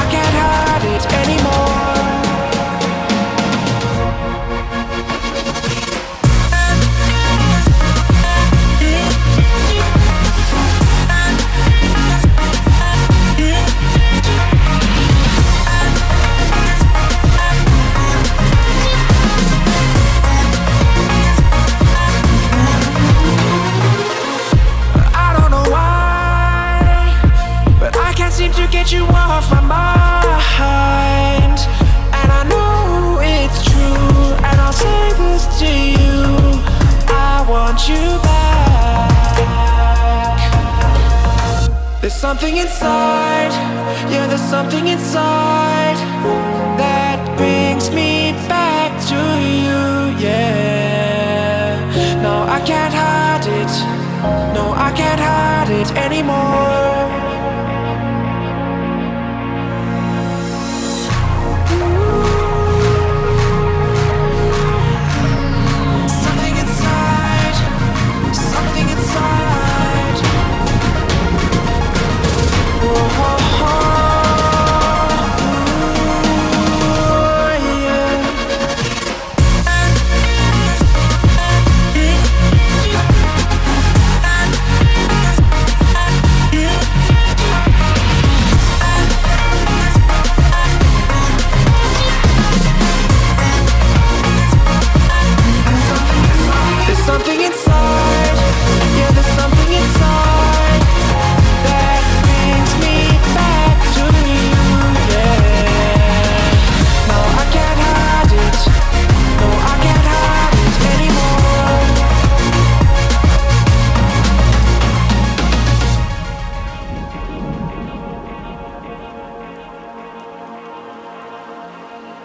I can't hide want you back. There's something inside, yeah, there's something inside that brings me back to you, yeah. No, I can't hide it. No, I can't hide it anymore.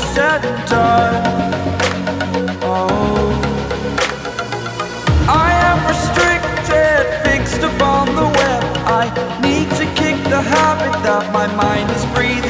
is said and done. Oh, I am restricted, fixed upon the web. I need to kick the habit that my mind is breathing